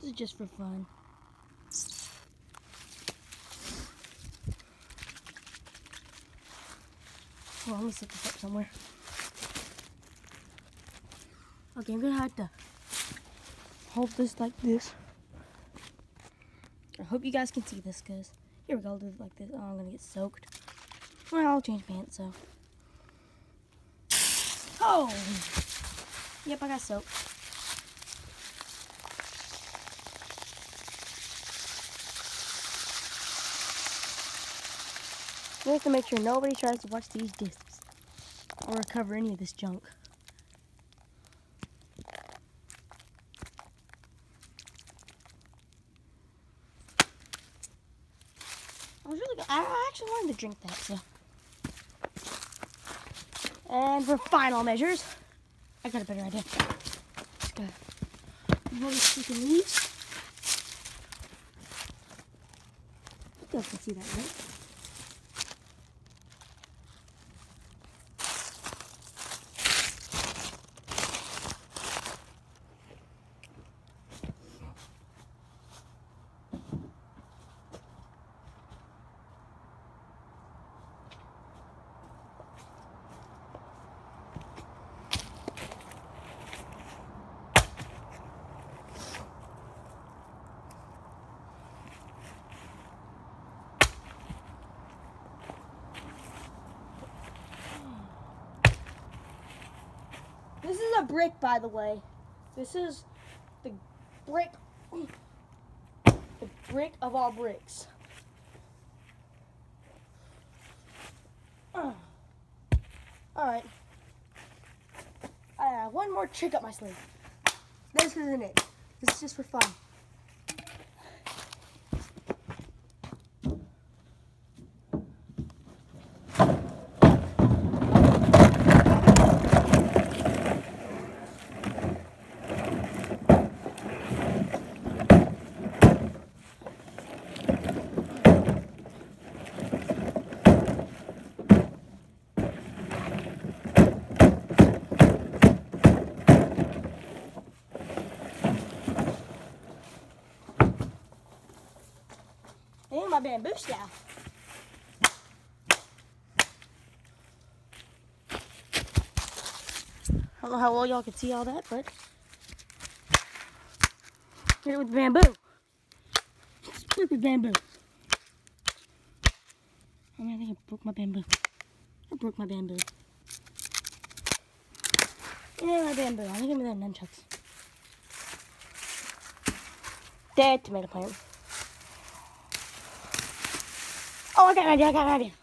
This is just for fun. On, let me set this up somewhere. Okay, I'm gonna have to hold this like this. I hope you guys can see this, cause here we go, I'll do it like this. Oh, I'm gonna get soaked. Well, I'll change pants, so. Oh! Yep, I got soaked. We have to make sure nobody tries to watch these discs or recover any of this junk. I was really good. I actually wanted to drink that, so. And for final measures, I got a better idea. Just roll these leaves. You guys can see that, right? A brick, by the way. This is the brick, the brick of all bricks. Uh, all right. I have one more trick up my sleeve. This isn't it. This is just for fun. And my bamboo staff. I don't know how well y'all can see all that, but hit it with bamboo. Stupid bamboo. Oh, I mean, I think I broke my bamboo. I broke my bamboo. Yeah, my bamboo. I think I'm in the nunchucks. Dead tomato plant. Oh, I got an idea, I got an idea.